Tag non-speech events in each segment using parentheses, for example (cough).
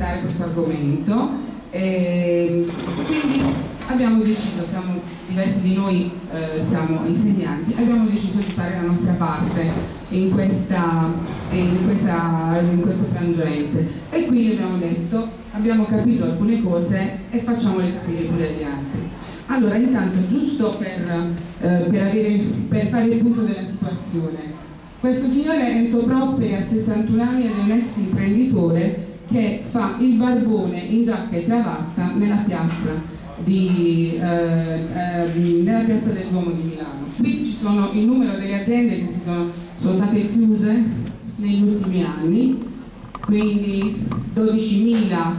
affrontare questo argomento. E quindi abbiamo deciso, siamo, diversi di noi eh, siamo insegnanti, abbiamo deciso di fare la nostra parte in, questa, in, questa, in questo frangente. E quindi abbiamo detto, abbiamo capito alcune cose e facciamole capire pure agli altri. Allora, intanto, giusto per, eh, per, avere, per fare il punto della situazione, questo signore Enzo Prosperi ha 61 anni ed è un ex imprenditore che fa il barbone in giacca e cravatta nella piazza di, eh, eh, nella piazza del Duomo di Milano. Qui ci sono il numero delle aziende che sono, sono, state chiuse negli ultimi anni, quindi 12.000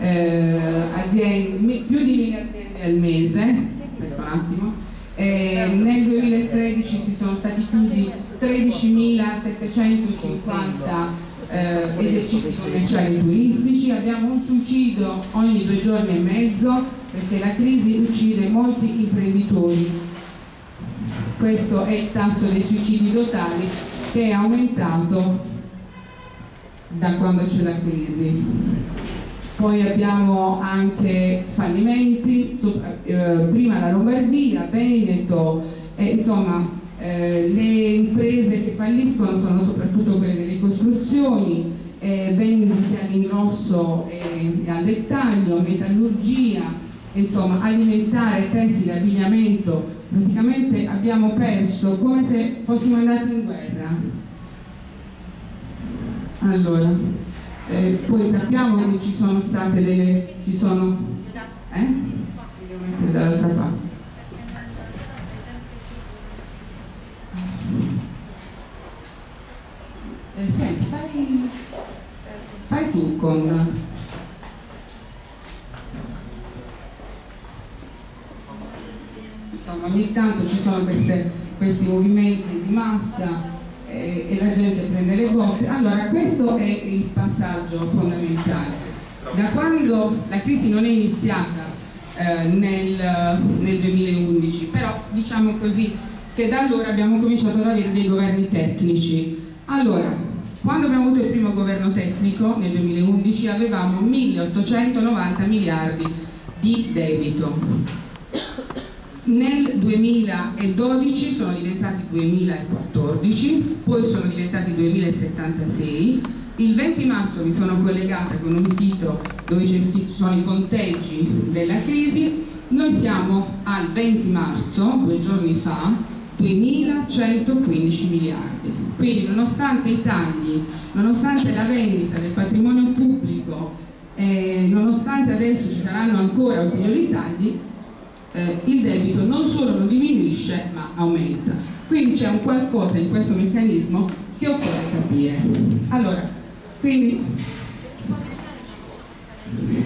eh, aziende, più di 1.000 aziende al mese, aspetta un attimo, eh, nel 2013 si sono stati chiusi 13.750 eh, esercizi commerciali e turistici, abbiamo un suicidio ogni due giorni e mezzo perché la crisi uccide molti imprenditori. Questo è il tasso dei suicidi totali che è aumentato da quando c'è la crisi. Poi abbiamo anche fallimenti, eh, prima la Lombardia, Veneto, eh, insomma eh, le imprese che falliscono sono soprattutto quelle delle costruzioni, eh, vendite all'ingrosso e al dettaglio, metallurgia, insomma alimentare, tessile, abbigliamento, praticamente abbiamo perso come se fossimo andati in guerra. Allora, eh, poi sappiamo che ci sono state delle... ci sono... Eh? Eh, di massa eh, e la gente prende le botte. Allora, questo è il passaggio fondamentale. Da quando la crisi non è iniziata eh, nel, nel 2011, però diciamo così che da allora abbiamo cominciato ad avere dei governi tecnici allora, quando abbiamo avuto il primo governo tecnico nel 2011 avevamo 1890 miliardi di debito. Nel 2012 sono diventati 2014, poi sono diventati 2076. Il 20 marzo mi sono collegata con un sito dove ci sono i conteggi della crisi. Noi siamo al 20 marzo, due giorni fa, 2.115 miliardi. Quindi nonostante i tagli, nonostante la vendita del patrimonio pubblico, eh, nonostante adesso ci saranno ancora ulteriori tagli, eh, il debito non solo non diminuisce ma aumenta. Quindi c'è un qualcosa in questo meccanismo che occorre capire. Allora, quindi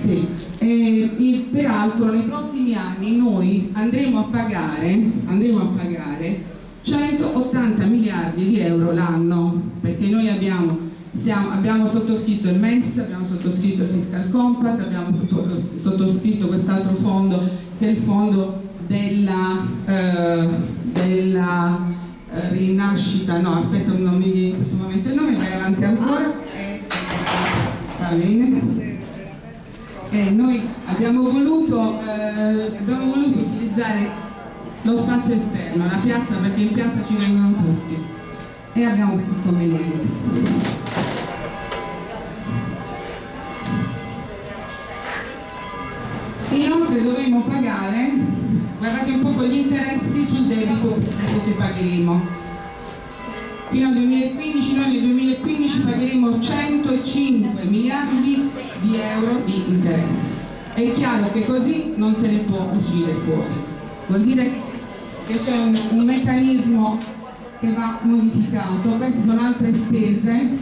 sì. E, peraltro nei prossimi anni noi andremo a pagare, andremo a pagare 180 miliardi di euro l'anno, perché noi abbiamo, siamo, abbiamo, sottoscritto il MES, abbiamo sottoscritto il Fiscal Compact, abbiamo sottoscritto quest'altro fondo che è il fondo della, eh, della eh, rinascita, no aspetta non mi viene in questo momento il nome, vai avanti ancora. Eh, va bene eh, noi abbiamo voluto, eh, abbiamo voluto utilizzare lo spazio esterno, la piazza, perché in piazza ci vengono tutti e abbiamo questi inconvenienti. Inoltre dovremo pagare, guardate un po' gli interessi sul debito che pagheremo fino al 2015, noi nel 2015 pagheremo 105 miliardi di euro di interessi. È chiaro che così non se ne può uscire fuori. Vuol dire che c'è un, un meccanismo che va modificato, queste sono altre spese,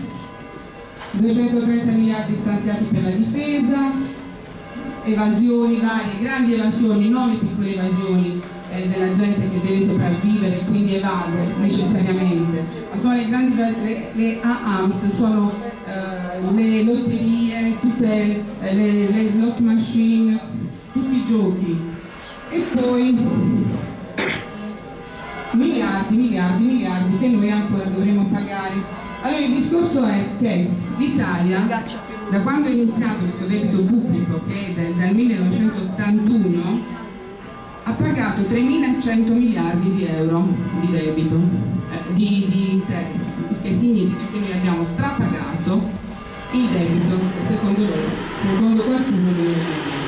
230 miliardi stanziati per la difesa, evasioni varie, grandi evasioni, non le piccole evasioni eh, della gente che deve sopravvivere e quindi evade necessariamente, ma sono le grandi le, le AAMS, sono eh, le lotterie, tutte eh, le, le slot machine, tutti i giochi. E poi miliardi, miliardi, miliardi che noi ancora dovremo pagare. Allora il discorso è che l'Italia, da quando è iniziato questo debito pubblico, pagato 3.100 miliardi di euro di debito, eh, di, di interessi, il che significa che noi abbiamo strapagato il debito che secondo loro, secondo qualcuno noi abbiamo.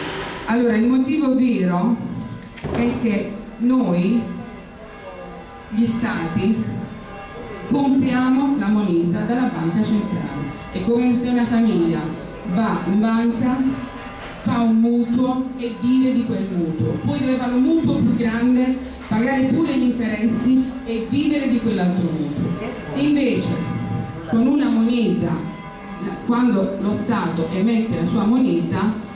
Allora il motivo vero è che noi, gli stati, compriamo la moneta dalla banca centrale. È come se una famiglia va in banca, fa un mutuo e vive di quel mutuo. Poi deve fare un mutuo più grande, pagare pure gli interessi e vivere di quell'altro mutuo. Invece, con una moneta, quando lo Stato emette la sua moneta,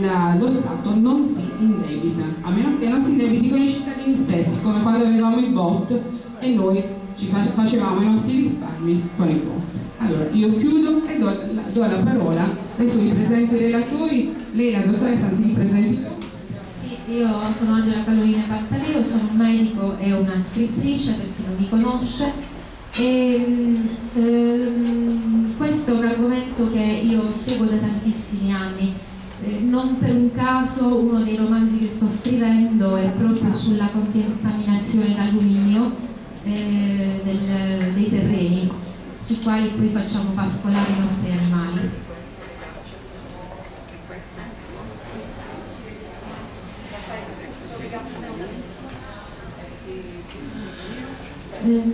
la, lo Stato non si indebita, a meno che non si indebiti con i cittadini stessi, come quando avevamo il bot e noi ci facevamo i nostri risparmi con il bot. Allora, io chiudo e do la, do la parola, adesso vi presento i relatori, lei la dottoressa anzi mi presenti Sì, io sono Angela Carolina Pantaleo, sono un medico e una scrittrice per chi non mi conosce. E, ehm, questo è un argomento che io seguo da tantissimi anni. Eh, non per un caso uno dei romanzi che sto scrivendo è proprio sulla contaminazione d'alluminio eh, del, dei terreni sui quali poi facciamo pascolare i nostri animali. Eh.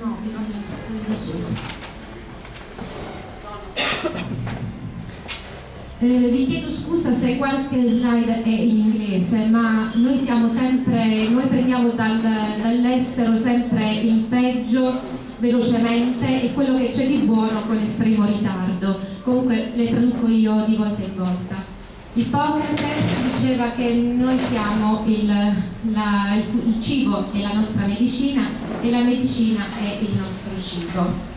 Eh, vi chiedo scusa se qualche slide è in inglese, ma noi sempre, noi prendiamo dal, dall'estero sempre il peggio velocemente e quello che c'è di buono con estremo ritardo. Comunque le traduco io di volta in volta. Ippocrate diceva che noi siamo il, la, il, il cibo è la nostra medicina e la medicina è il nostro cibo.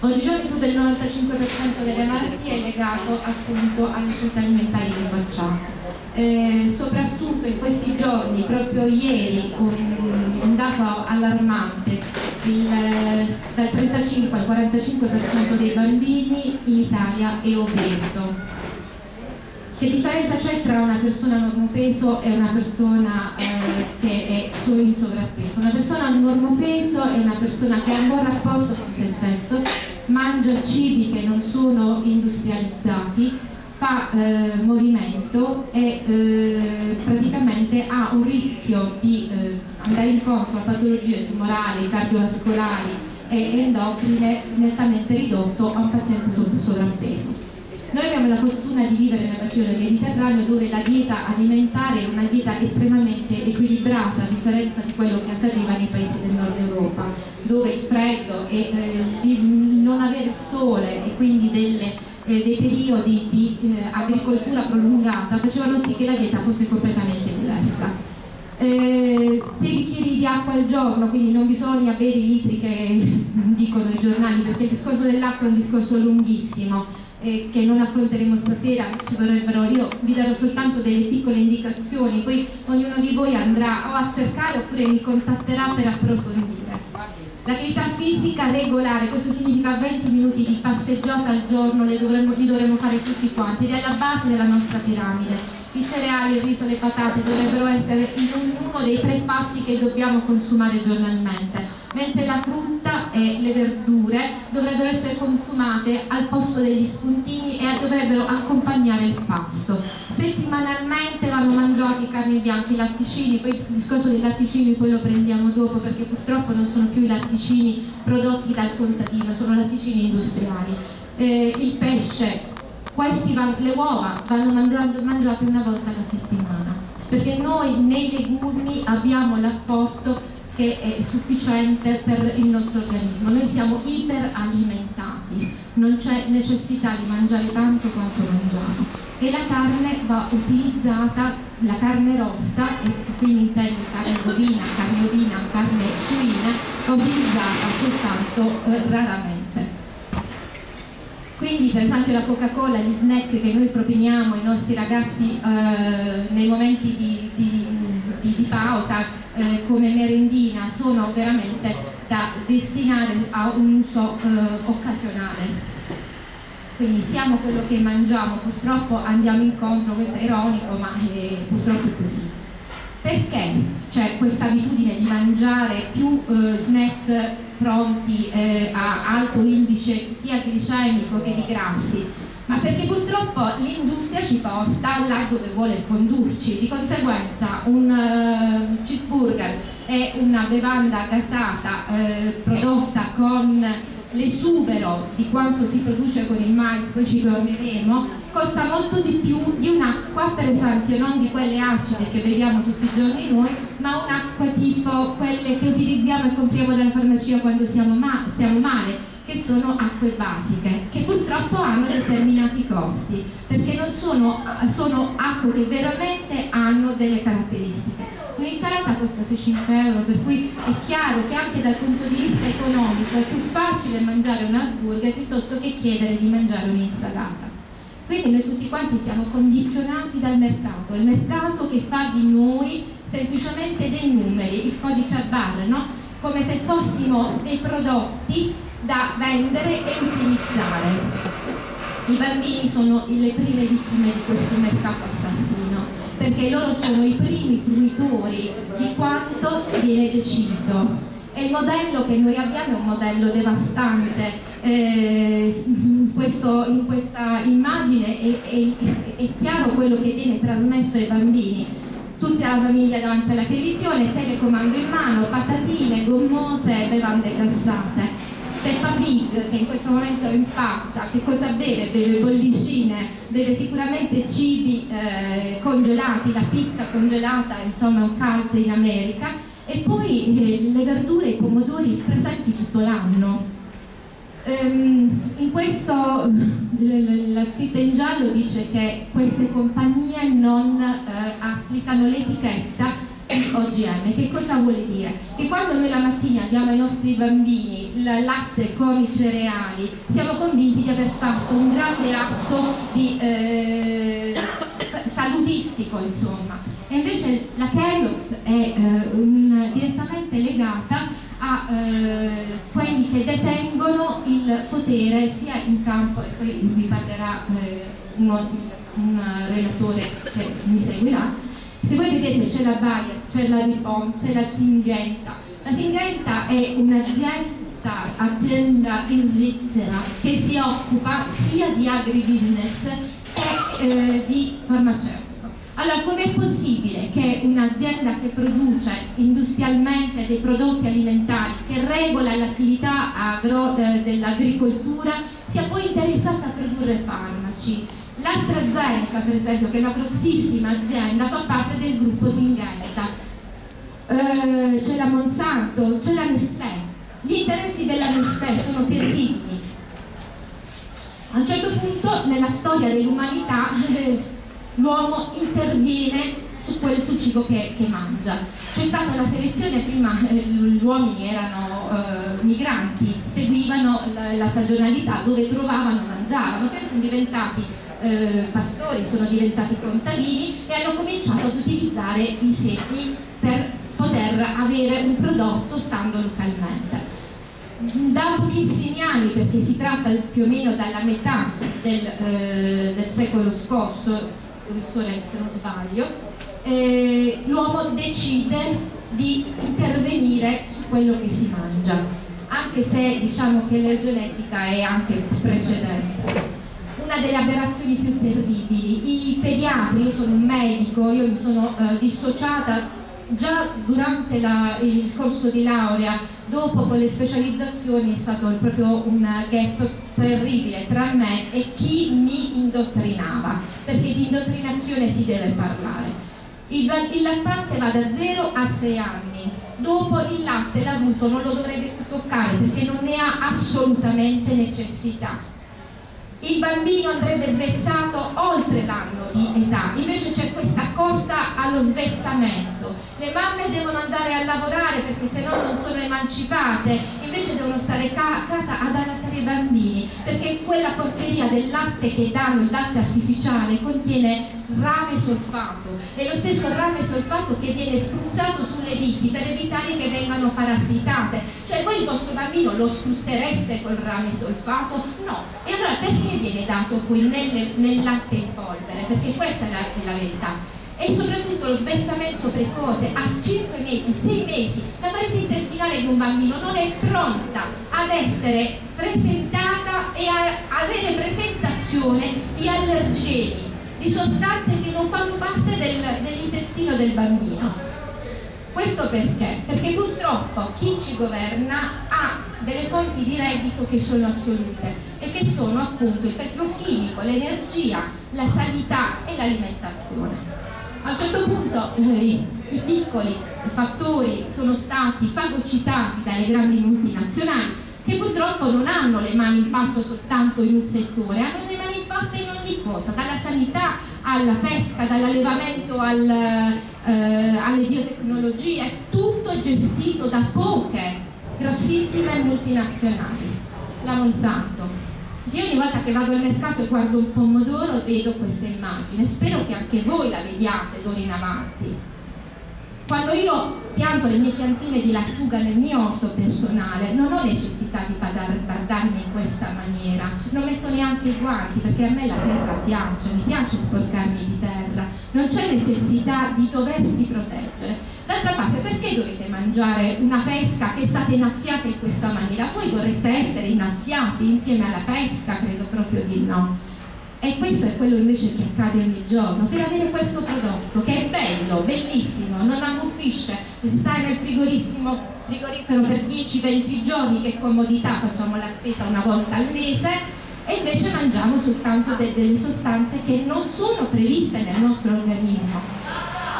Oggigiorno tutto il 95% delle malattie è legato appunto alle scelte alimentari che facciamo. Eh, soprattutto in questi giorni, proprio ieri, un, un dato allarmante, il, dal 35 al 45% dei bambini in Italia è obeso. Che differenza c'è tra una persona normopeso e una persona eh, che è in sovrappeso? Una persona normopeso è una persona che ha un buon rapporto con se stesso, mangia cibi che non sono industrializzati, fa eh, movimento e eh, praticamente ha un rischio di eh, andare incontro a patologie tumorali, cardiovascolari e endocrine nettamente ridotto a un paziente sovrappeso. Noi abbiamo la fortuna di vivere nel bacino del Mediterraneo dove la dieta alimentare è una dieta estremamente equilibrata a differenza di quello che accadeva nei paesi del nord Europa dove il freddo e eh, il non avere il sole e quindi delle, eh, dei periodi di eh, agricoltura prolungata facevano sì che la dieta fosse completamente diversa. Eh, 6 bicchieri di acqua al giorno, quindi non bisogna bere i litri che (laughs) dicono i giornali, perché il discorso dell'acqua è un discorso lunghissimo eh, che non affronteremo stasera, ci vorrebbero, io vi darò soltanto delle piccole indicazioni, poi ognuno di voi andrà o a cercare oppure mi contatterà per approfondire. L'attività fisica regolare, questo significa 20 minuti di passeggiata al giorno, li dovremmo, li dovremmo fare tutti quanti, ed è la base della nostra piramide. I cereali, il riso, le patate dovrebbero essere in ognuno dei tre pasti che dobbiamo consumare giornalmente, mentre la frutta e le verdure dovrebbero essere consumate al posto degli spuntini e dovrebbero accompagnare il pasto. Settimanalmente vanno mangiati carni bianche, i latticini, poi il discorso dei latticini poi lo prendiamo dopo perché purtroppo non sono più i latticini prodotti dal contadino, sono latticini industriali. Eh, il pesce, questi van, le uova vanno mangiate una volta alla settimana, perché noi nei legumi abbiamo l'apporto che è sufficiente per il nostro organismo. Noi siamo iperalimentati, non c'è necessità di mangiare tanto quanto mangiamo. E la carne va utilizzata, la carne rossa, e quindi intendo carne bovina, carne ovina, carne suina, va utilizzata soltanto eh, raramente. quindi per esempio la Coca-Cola, gli snack che noi proponiamo ai nostri ragazzi eh, nei momenti di, di, di, di pausa eh, come merendina sono veramente da destinare a un uso eh, occasionale. Quindi siamo quello che mangiamo, purtroppo andiamo incontro, questo è ironico, ma eh, purtroppo è così. Perché c'è questa abitudine di mangiare più eh, snack pronti eh, a alto indice sia glicemico che di grassi? Ma perché purtroppo l'industria ci porta là dove vuole condurci, di conseguenza un uh, cheeseburger è una bevanda gasata eh, prodotta con l'esubero di quanto si produce con il mais, poi ci torneremo, costa molto di più un'acqua, per esempio, non di quelle acide che beviamo tutti i giorni noi, ma un'acqua tipo quelle che utilizziamo e compriamo dalla farmacia quando ma stiamo male, che sono acque basiche, che purtroppo hanno determinati costi, perché non sono, sono acque che veramente hanno delle caratteristiche. Un'insalata costa 600 euro, per cui è chiaro che anche dal punto di vista economico è più facile mangiare un hamburger piuttosto che chiedere di mangiare un'insalata. Quindi noi tutti quanti siamo condizionati dal mercato, il mercato che fa di noi semplicemente dei numeri, il codice a barre, no? come se fossimo dei prodotti da vendere e utilizzare. I bambini sono le prime vittime di questo mercato assassino perché loro sono i primi fruitori di quanto viene deciso. E il modello che noi abbiamo è un modello devastante. Eh, in, questo, in, questa immagine è, è, è chiaro quello che viene trasmesso ai bambini tutta la famiglia davanti alla televisione, telecomando in mano, patatine, gommose, bevande gassate. Peppa Pig che in questo momento impazza, che cosa beve? Beve bollicine, beve sicuramente cibi eh, congelati, la pizza congelata, insomma un cult in America, e poi eh, le verdure e i pomodori presenti tutto l'anno. Um, in questo la scritta in giallo dice che queste compagnie non eh, applicano l'etichetta di OGM. Che cosa vuole dire? Che quando noi la mattina diamo ai nostri bambini il latte con i cereali, siamo convinti di aver fatto un grande atto di, eh, salutistico, insomma. E invece la Kellogg's è eh, un, direttamente legata a eh, quelli che detengono il potere sia in campo, e poi vi parlerà eh, uno, un relatore che mi seguirà, se voi vedete c'è la Bayer, c'è la Dupont, c'è la Singenta. La Singenta è un'azienda azienda in Svizzera che si occupa sia di agribusiness che eh, di farmaceutico. Allora, com'è possibile che un'azienda che produce industrialmente dei prodotti alimentari, che regola l'attività eh, dell'agricoltura, sia poi interessata a produrre farmaci? L'AstraZeneca, per esempio, che è una grossissima azienda, fa parte del gruppo Singenta. Eh, c'è la Monsanto, c'è la Nestlé. Gli interessi della Nestlé sono terribili. A un certo punto nella storia dell'umanità (laughs) eh, l'uomo interviene su quel sul cibo che, che mangia. C'è stata una selezione, prima eh, gli uomini erano eh, migranti, seguivano la, la, stagionalità dove trovavano, mangiavano, poi sono diventati eh, pastori, sono diventati contadini e hanno cominciato ad utilizzare i semi per poter avere un prodotto stando localmente. Da pochissimi anni, perché si tratta più o meno dalla metà del, eh, del secolo scorso, professore se non sbaglio, eh, l'uomo decide di intervenire su quello che si mangia, anche se diciamo che l'eugenetica è anche precedente una delle aberrazioni più terribili. I pediatri, io sono un medico, io mi sono eh, dissociata già durante la, il corso di laurea, dopo con le specializzazioni è stato proprio un gap terribile tra me e chi mi indottrinava, perché di indottrinazione si deve parlare. Il, il lattante va da 0 a 6 anni, dopo il latte l'adulto non lo dovrebbe toccare perché non ne ha assolutamente necessità il bambino andrebbe svezzato oltre l'anno di età, invece c'è questa cosa allo svezzamento. Le mamme devono andare a lavorare perché se no non sono emancipate, invece devono stare a casa ad allattare i bambini, perché quella porcheria del latte che danno, il latte artificiale, contiene rame solfato, è lo stesso rame solfato che viene spruzzato sulle viti per evitare che vengano parassitate. Cioè voi il vostro bambino lo spruzzereste col rame solfato? No. E allora perché viene dato qui nel, nel latte in polvere? Perché questa è la, è la verità e soprattutto lo svezzamento precoce a 5 mesi, 6 mesi, la parete intestinale di un bambino non è pronta ad essere presentata e a avere presentazione di allergeni, di sostanze che non fanno parte del, dell'intestino del bambino. Questo perché? Perché purtroppo chi ci governa ha delle fonti di reddito che sono assolute e che sono appunto il petrolchimico, l'energia, la sanità e l'alimentazione. A un certo punto eh, i piccoli fattori sono stati fagocitati dalle grandi multinazionali che purtroppo non hanno le mani in pasto soltanto in un settore, hanno le mani in pasto in ogni cosa, dalla sanità alla pesca, dall'allevamento al, eh, alle biotecnologie, tutto gestito da poche grossissime multinazionali. La Monsanto, io ogni volta che vado al mercato e guardo un pomodoro vedo questa immagine, spero che anche voi la vediate d'ora in avanti. Quando io pianto le mie piantine di lattuga nel mio orto personale, non ho necessità di guardarmi in questa maniera, non metto neanche i guanti perché a me la terra piace, mi piace sporcarmi di terra, non c'è necessità di doversi proteggere. D'altra parte, perché dovete mangiare una pesca che è stata innaffiata in questa maniera? Voi vorreste essere innaffiati insieme alla pesca? Credo proprio di no. E questo è quello invece che accade ogni giorno, per avere questo prodotto che è bello, bellissimo, non ammuffisce, sta nel frigorifero per 10-20 giorni, che comodità, facciamo la spesa una volta al mese, e invece mangiamo soltanto de delle sostanze che non sono previste nel nostro organismo.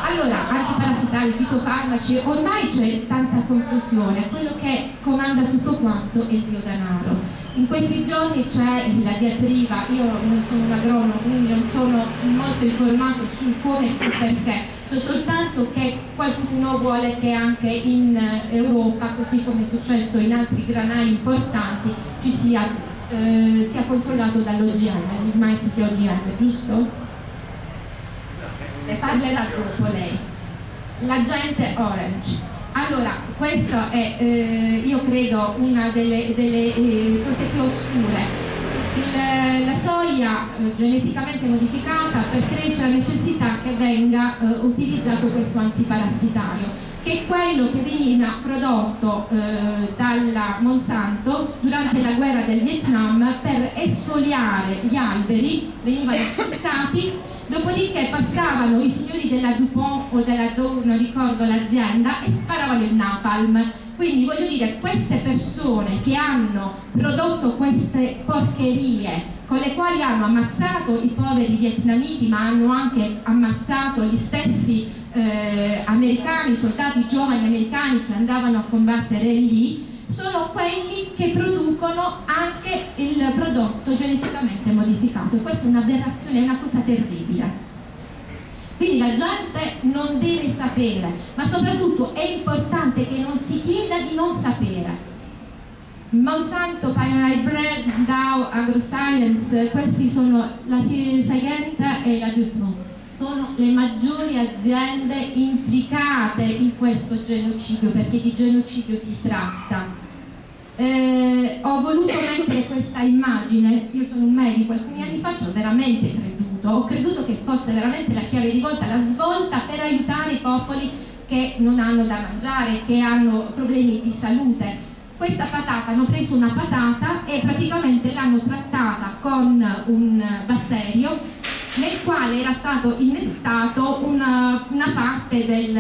Allora, antiparassitari, fitofarmaci, ormai c'è tanta confusione, quello che comanda tutto quanto è il biodanaro. In questi giorni c'è la diatriba, io non sono un agronomo, quindi non sono molto informato sul come e perché, so soltanto che qualcuno vuole che anche in Europa, così come è successo in altri granai importanti, ci sia, eh, sia controllato dall'OGM, il mais sia OGM, giusto? Ne parlerà dopo lei. L'agente Orange. Allora, questa è, eh, io credo, una delle, delle eh, cose più oscure. Il, la soia eh, geneticamente modificata per crescere ha necessità che venga eh, utilizzato questo antiparassitario, che è quello che veniva prodotto eh, dalla Monsanto durante la guerra del Vietnam per esfoliare gli alberi, venivano spruzzati Dopodiché passavano i signori della Dupont o della Dow, non ricordo l'azienda, e sparavano il napalm. Quindi voglio dire, queste persone che hanno prodotto queste porcherie con le quali hanno ammazzato i poveri vietnamiti, ma hanno anche ammazzato gli stessi eh, americani, soldati giovani americani che andavano a combattere lì, sono quelli che producono anche il prodotto geneticamente modificato. Questa è un'aberrazione, è una cosa terribile. Quindi la gente non deve sapere, ma soprattutto è importante che non si chieda di non sapere. Monsanto, Pioneer Bread, Dow, AgroScience, questi sono la Syngenta e la DuPont sono le maggiori aziende implicate in questo genocidio, perché di genocidio si tratta. Eh, ho voluto mettere questa immagine, io sono un medico, alcuni anni fa ci ho veramente creduto, ho creduto che fosse veramente la chiave di volta, la svolta per aiutare i popoli che non hanno da mangiare, che hanno problemi di salute. Questa patata, hanno preso una patata e praticamente l'hanno trattata con un batterio nel quale era stato innestato una, una parte del,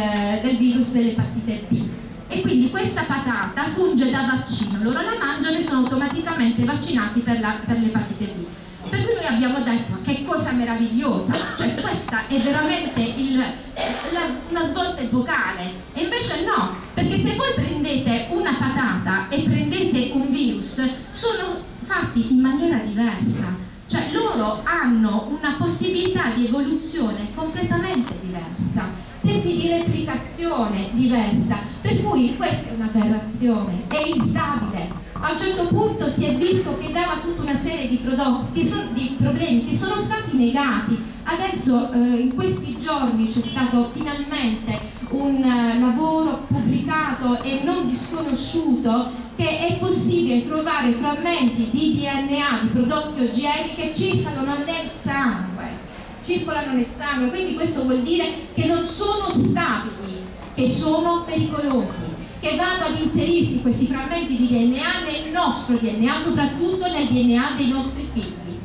del virus dell'epatite B. E quindi questa patata funge da vaccino, loro la mangiano e sono automaticamente vaccinati per, la, per l'epatite B. Per cui noi abbiamo detto che cosa meravigliosa, cioè questa è veramente il, la, una svolta epocale. E invece no, perché se voi prendete una patata e prendete un virus sono fatti in maniera diversa cioè loro hanno una possibilità di evoluzione completamente diversa, tempi di replicazione diversa, per cui questa è un'aberrazione, è instabile. A un certo punto si è visto che dava tutta una serie di, prodotti, sono, di problemi che sono stati negati. Adesso eh, in questi giorni c'è stato finalmente un uh, lavoro pubblicato e non disconosciuto che è possibile trovare frammenti di DNA di prodotti OGM che circolano nel sangue, circolano nel sangue, quindi questo vuol dire che non sono stabili, che sono pericolosi, che vanno ad inserirsi questi frammenti di DNA nel nostro DNA, soprattutto nel DNA dei nostri figli.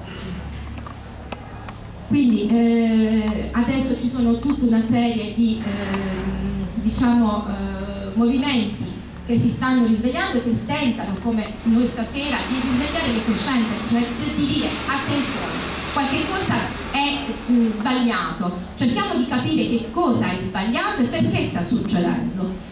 Quindi eh, adesso ci sono tutta una serie di eh, diciamo, eh, movimenti che si stanno risvegliando e che tentano, come noi stasera, di risvegliare le coscienze, cioè di dire attenzione, qualche cosa è mh, sbagliato, cerchiamo di capire che cosa è sbagliato e perché sta succedendo.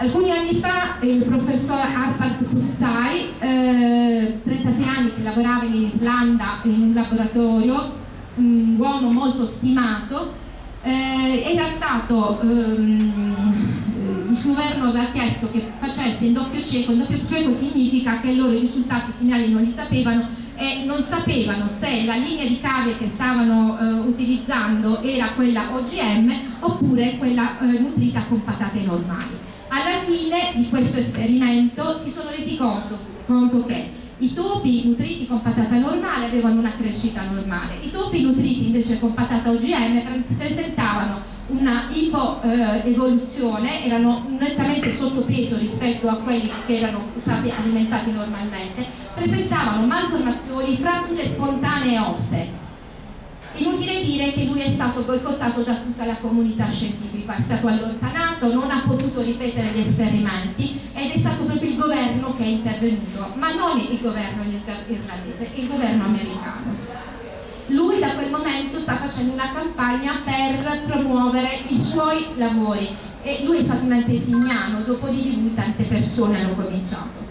Alcuni anni fa il professor Arpad Pustai, eh, 36 anni che lavorava in Irlanda in un laboratorio, un uomo molto stimato, eh, era stato ehm, il governo aveva chiesto che facesse in doppio cieco, in doppio cieco significa che loro i risultati finali non li sapevano e non sapevano se la linea di cave che stavano eh, utilizzando era quella OGM oppure quella eh, nutrita con patate normali. Alla fine di questo esperimento si sono resi conto, conto che i topi nutriti con patata normale avevano una crescita normale, i topi nutriti invece con patata OGM presentavano una ipoevoluzione, erano nettamente sottopeso rispetto a quelli che erano stati alimentati normalmente, presentavano malformazioni, fratture spontanee ossee. Inutile dire che lui è stato boicottato da tutta la comunità scientifica, è stato allontanato, non ha potuto ripetere gli esperimenti ed è stato proprio il governo che è intervenuto, ma non il governo irlandese, il governo americano lui da quel momento sta facendo una campagna per promuovere i suoi lavori e lui è stato un antesignano, dopo di lui tante persone hanno cominciato.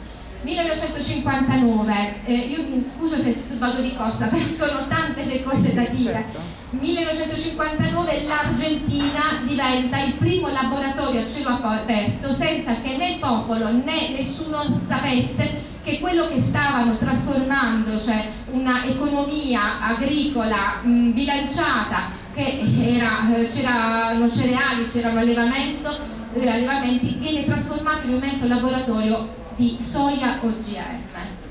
1959, eh, io mi scuso se vado di corsa, (laughs) perché sono tante le cose da dire. 1959 certo. l'Argentina diventa il primo laboratorio a cielo aperto senza che né il popolo né nessuno sapesse che quello che stavano trasformando, cioè una economia agricola mh, bilanciata, che era, eh, c'erano cereali, c'erano allevamento, eh, allevamenti, viene trasformato in un immenso laboratorio di soia OGM.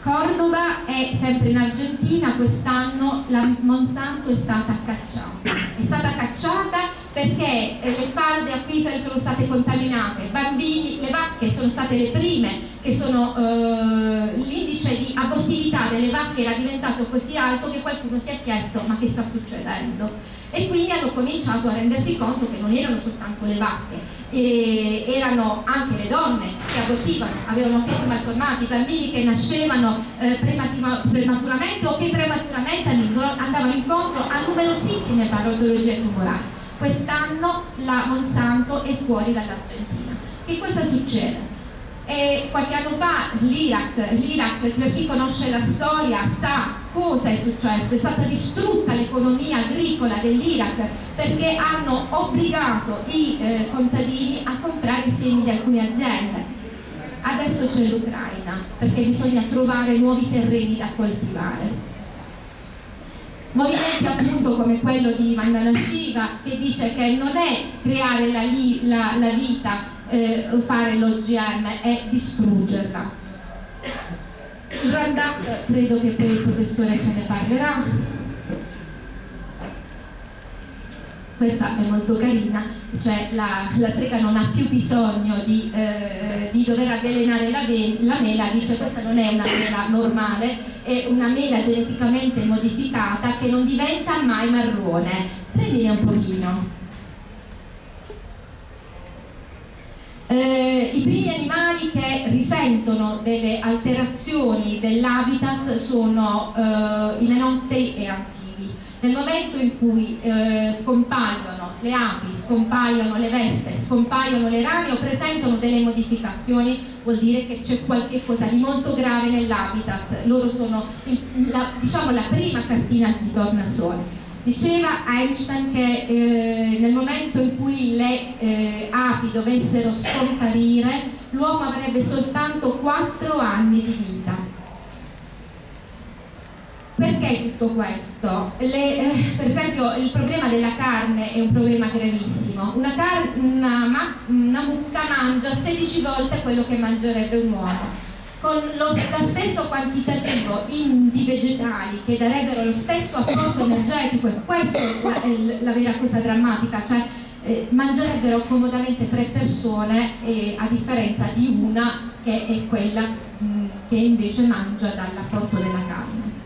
Cordova è sempre in Argentina, quest'anno la Monsanto è stata cacciata. È stata cacciata perché eh, le falde acquifere sono state contaminate, bambini, le vacche sono state le prime che sono eh, l'indice di abortività delle vacche era diventato così alto che qualcuno si è chiesto ma che sta succedendo e quindi hanno cominciato a rendersi conto che non erano soltanto le vacche erano anche le donne che abortivano, avevano figli malformati, bambini che nascevano eh, prematuramente o che prematuramente andavano incontro a numerosissime patologie tumorali quest'anno la Monsanto è fuori dall'Argentina. Che cosa succede? E qualche anno fa l'Iraq, l'Iraq, per chi conosce la storia sa cosa è successo, è stata distrutta l'economia agricola dell'Iraq perché hanno obbligato i eh, contadini a comprare i semi di alcune aziende. Adesso c'è l'Ucraina perché bisogna trovare nuovi terreni da coltivare movimenti appunto come quello di Vandana Shiva che dice che non è creare la, la, la vita, eh, fare l'OGM, è distruggerla. Roundup credo che poi il professore ce ne parlerà. Questa è molto carina, cioè la, la strega non ha più bisogno di, eh, di dover avvelenare la, la mela, dice questa non è una mela normale, è una mela geneticamente modificata che non diventa mai marrone. Prendine un pochino. Eh, I primi animali che risentono delle alterazioni dell'habitat sono eh, i menotteri e anfibi. Nel momento in cui eh, scompaiono le api, scompaiono le vespe, scompaiono le rane o presentano delle modificazioni, vuol dire che c'è qualcosa di molto grave nell'habitat. Loro sono il, la, diciamo, la prima cartina di tornasole. Diceva Einstein che eh, nel momento in cui le eh, api dovessero scomparire, l'uomo avrebbe soltanto 4 anni di vita. Perché tutto questo? Le, eh, per esempio il problema della carne è un problema gravissimo. Una, car- una, una mucca mangia 16 volte quello che mangerebbe un uomo con lo, stesso quantitativo di vegetali che darebbero lo stesso apporto energetico e questa è la vera cosa drammatica, cioè eh, mangerebbero comodamente tre persone eh, a differenza di una che è quella mh, che invece mangia dall'apporto della carne.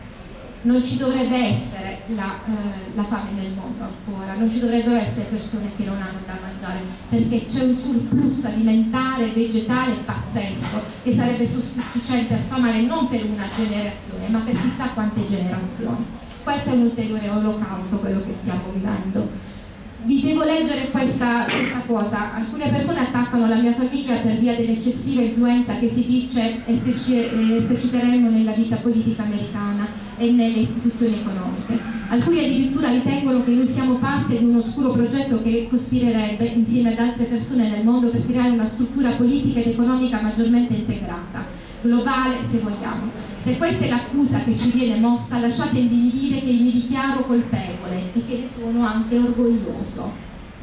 Non ci dovrebbe essere la, eh, la, fame nel mondo ancora, non ci dovrebbero essere persone che non hanno da mangiare, perché c'è un surplus alimentare, vegetale pazzesco che sarebbe sufficiente a sfamare non per una generazione, ma per chissà quante generazioni. Questo è un ulteriore olocausto quello che stiamo vivendo vi devo leggere questa, questa, cosa. Alcune persone attaccano la mia famiglia per via dell'eccessiva influenza che si dice eserciteremmo nella vita politica americana e nelle istituzioni economiche. Alcuni addirittura ritengono che noi siamo parte di un oscuro progetto che cospirerebbe insieme ad altre persone nel mondo per creare una struttura politica ed economica maggiormente integrata, globale se vogliamo. Se questa è l'accusa che ci viene mossa, lasciatemi dire che mi dichiaro colpevole e che ne sono anche orgoglioso.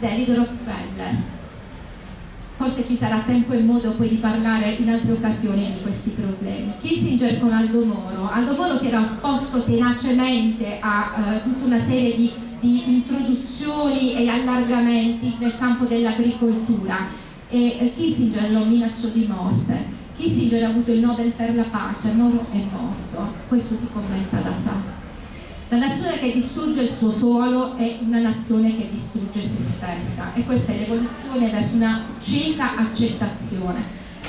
David Rockefeller. Forse ci sarà tempo e modo poi di parlare in altre occasioni di questi problemi. Kissinger con Aldo Moro. Aldo Moro si era opposto tenacemente a uh, tutta una serie di, di, introduzioni e allargamenti nel campo dell'agricoltura e uh, Kissinger lo minacciò di morte. Kissinger ha avuto il Nobel per la pace, Moro è morto, questo si commenta da sé. La nazione che distrugge il suo suolo è una nazione che distrugge se stessa e questa è l'evoluzione verso una cieca accettazione.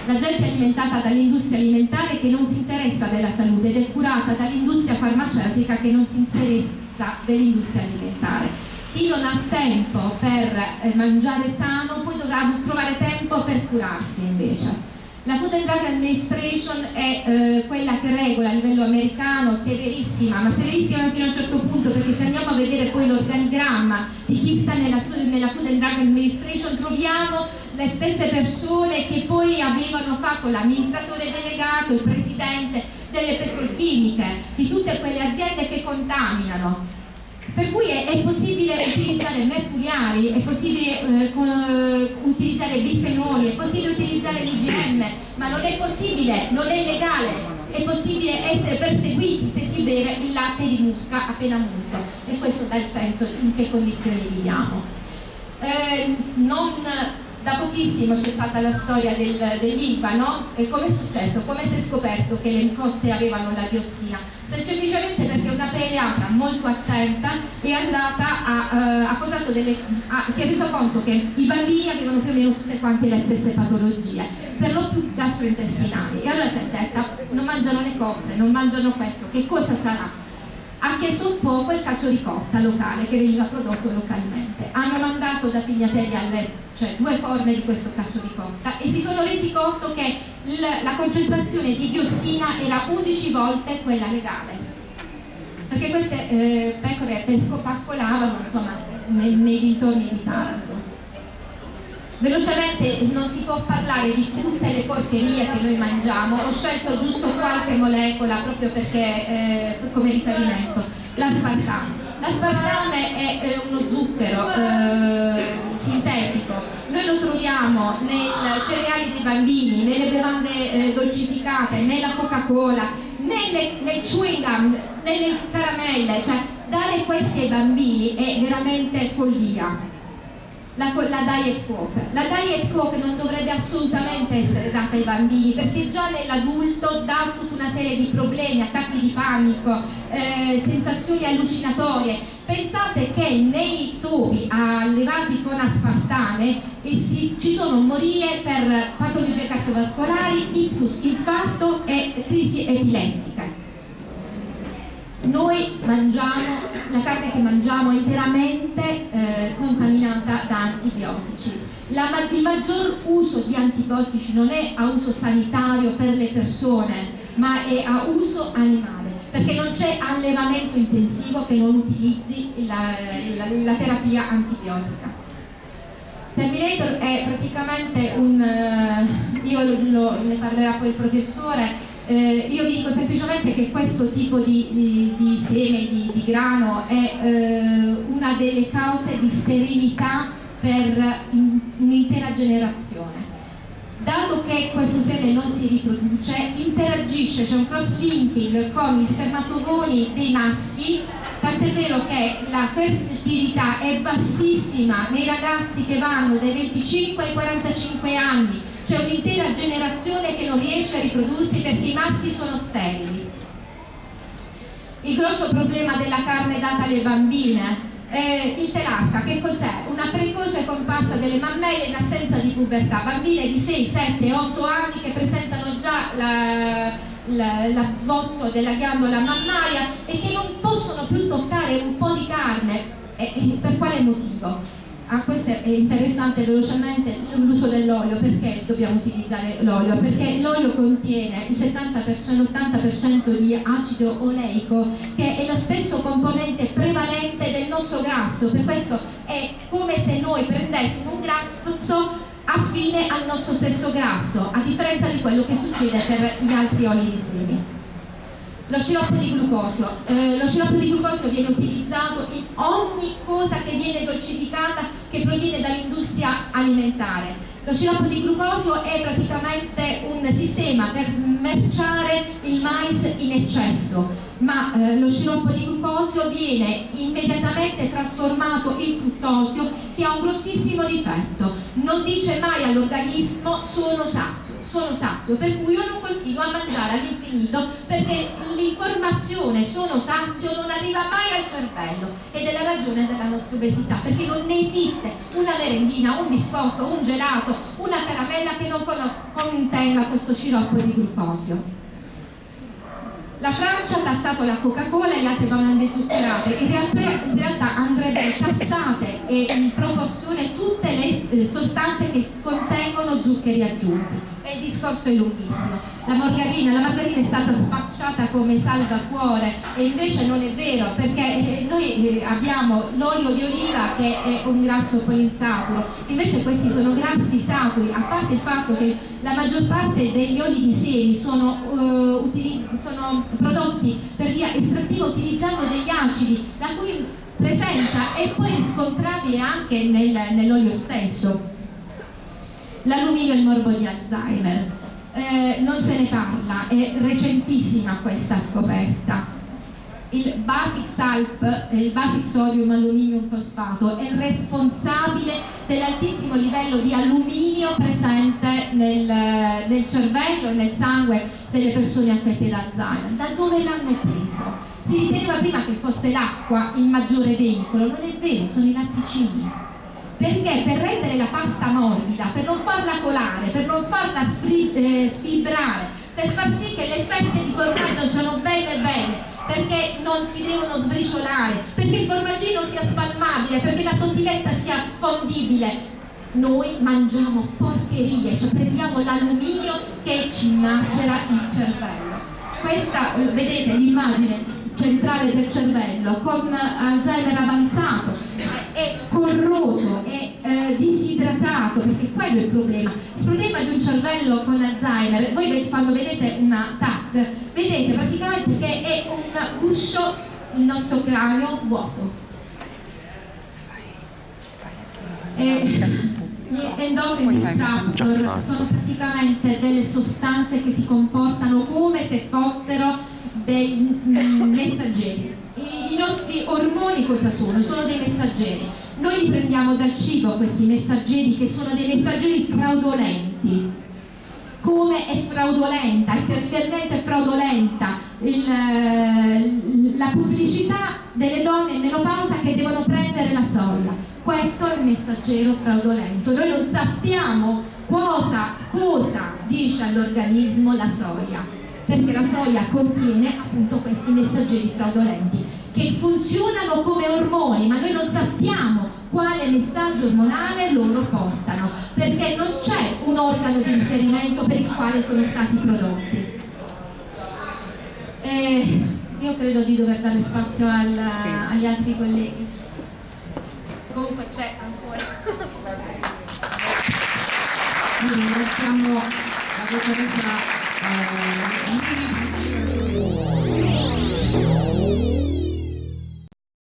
La gente è alimentata dall'industria alimentare che non si interessa della salute ed è curata dall'industria farmaceutica che non si interessa dell'industria alimentare. Chi non ha tempo per eh, mangiare sano poi dovrà trovare tempo per curarsi invece. La Food and Drug Administration è eh, quella che regola a livello americano, severissima, ma severissima fino a un certo punto perché se andiamo a vedere poi l'organigramma di chi sta nella, nella Food and Drug Administration troviamo le stesse persone che poi avevano fatto l'amministratore delegato, il presidente delle petrolchimiche, di tutte quelle aziende che contaminano per cui è, è, possibile utilizzare mercuriali, è possibile eh, utilizzare bifenoli, è possibile utilizzare l'IGM, ma non è possibile, non è legale, è possibile essere perseguiti se si beve il latte di musca appena munto e questo dà il senso in che condizioni viviamo. Eh, non, da pochissimo c'è stata la storia del, dell'ILVA, no? E come è successo? Come si è scoperto che le cozze avevano la diossina? Semplicemente perché una pediatra molto attenta è andata a, uh, ha portato delle, a, si è reso conto che i bambini avevano più o meno tutte quante le stesse patologie, per lo più gastrointestinali. E allora si è detta, non mangiano le cozze, non mangiano questo, che cosa sarà? ha chiesto un poco il cacio ricotta locale che veniva prodotto localmente. Hanno mandato da Pignatelli alle cioè due forme di questo cacio ricotta e si sono resi conto che la concentrazione di diossina era 11 volte quella legale. Perché queste eh, pecore pesco pascolavano insomma, nei, nei dintorni di Taranto. Velocemente non si può parlare di tutte le porcherie che noi mangiamo, ho scelto giusto qualche molecola proprio perché eh, come riferimento. L'aspartame. L'aspartame è eh, uno zucchero eh, sintetico, noi lo troviamo nei cereali dei bambini, nelle bevande eh, dolcificate, nella Coca-Cola, nel chewing gum, nelle caramelle, cioè dare questi ai bambini è veramente follia la, la, diet coke. La diet coke non dovrebbe assolutamente essere data ai bambini perché già nell'adulto dà tutta una serie di problemi, attacchi di panico, eh, sensazioni allucinatorie. Pensate che nei topi allevati con aspartame eh, si, ci sono morie per patologie cardiovascolari, ictus, infarto e crisi epilettiche Noi mangiamo, la carne che mangiamo è interamente eh, contaminata da antibiotici. La, il maggior uso di antibiotici non è a uso sanitario per le persone, ma è a uso animale, perché non c'è allevamento intensivo che non utilizzi la, la, la terapia antibiotica. Terminator è praticamente un, uh, io lo, ne parlerà poi il professore, eh, io dico semplicemente che questo tipo di, di, di seme, di, di, grano è eh, una delle cause di sterilità per un'intera generazione. Dato che questo seme non si riproduce, interagisce, c'è un cross-linking con gli spermatogoni dei maschi, tant'è vero che la fertilità è bassissima nei ragazzi che vanno dai 25 ai 45 anni, c'è un'intera generazione che non riesce a riprodursi perché i maschi sono sterili. Il grosso problema della carne data alle bambine eh, il telarca, che cos'è? Una precoce comparsa delle mammelle in assenza di pubertà, bambine di 6, 7, 8 anni che presentano già l'abbozzo la, della ghiandola mammaria e che non possono più toccare un po' di carne. E, e per quale motivo? Ah, questo è interessante velocemente l'uso dell'olio, perché dobbiamo utilizzare l'olio? Perché l'olio contiene il 70%, l'80% di acido oleico che è lo stesso componente prevalente del nostro grasso, per questo è come se noi prendessimo un grasso affine al nostro stesso grasso, a differenza di quello che succede per gli altri oli di semi. Lo sciroppo di glucosio. Eh, lo sciroppo di glucosio viene utilizzato in ogni cosa che viene dolcificata che proviene dall'industria alimentare. Lo sciroppo di glucosio è praticamente un sistema per smerciare il mais in eccesso, ma eh, lo sciroppo di glucosio viene immediatamente trasformato in fruttosio che ha un grossissimo difetto. Non dice mai all'organismo sono sazio sono sazio, per cui io non continuo a mangiare all'infinito perché l'informazione sono sazio non arriva mai al cervello ed è la ragione della nostra obesità, perché non esiste una merendina, un biscotto, un gelato, una caramella che non contenga questo sciroppo di glucosio. La Francia ha tassato la Coca-Cola e le altre bevande zuccherate, in realtà, in realtà andrebbero tassate e in proporzione tutte le eh, sostanze che contengono zuccheri aggiunti e il discorso è lunghissimo. La margarina, la margarina è stata spacciata come salvacuore e invece non è vero perché eh, noi eh, abbiamo l'olio di oliva che è un grasso polinsaturo, invece questi sono grassi saturi, a parte il fatto che la maggior parte degli oli di semi sono, uh, sono prodotti per via estrattiva utilizzando degli acidi la cui presenza è poi riscontrabile anche nel, nell'olio stesso l'alluminio e il morbo di Alzheimer. Eh, non se ne parla, è recentissima questa scoperta. Il basic SALP, il basic sodium aluminium fosfato, è responsabile dell'altissimo livello di alluminio presente nel, nel cervello e nel sangue delle persone affette da Alzheimer. Da dove l'hanno preso? Si riteneva prima che fosse l'acqua il maggiore veicolo, non è vero, sono i latticini perché per rendere la pasta morbida, per non farla colare, per non farla eh, sfibrare, per far sì che le fette di formaggio siano belle belle, perché non si devono sbriciolare, perché il formaggino sia spalmabile, perché la sottiletta sia fondibile, noi mangiamo porcherie, cioè prendiamo l'alluminio che ci macera il cervello. Questa, vedete l'immagine centrale del cervello con Alzheimer avanzato, è corroso, è eh, disidratato, perché quello è il problema. Il problema di un cervello con Alzheimer, voi quando vedete una TAC, vedete praticamente che è un guscio, il nostro cranio vuoto. E gli endocrini disruptor sono praticamente delle sostanze che si comportano come se fossero dei mm, messaggeri i nostri ormoni cosa sono? Sono dei messaggeri. Noi li prendiamo dal cibo questi messaggeri che sono dei messaggeri fraudolenti. Come è fraudolenta, è terribilmente fraudolenta il, eh, la pubblicità delle donne in menopausa che devono prendere la solla. Questo è un messaggero fraudolento. Noi non sappiamo cosa, cosa dice all'organismo la soia perché la soia contiene appunto questi messaggeri fraudolenti che funzionano come ormoni, ma noi non sappiamo quale messaggio ormonale loro portano, perché non c'è un organo di riferimento per il quale sono stati prodotti. Eh, io credo di dover dare spazio al, agli altri colleghi. Comunque c'è ancora. Noi ringraziamo la dottoressa eh,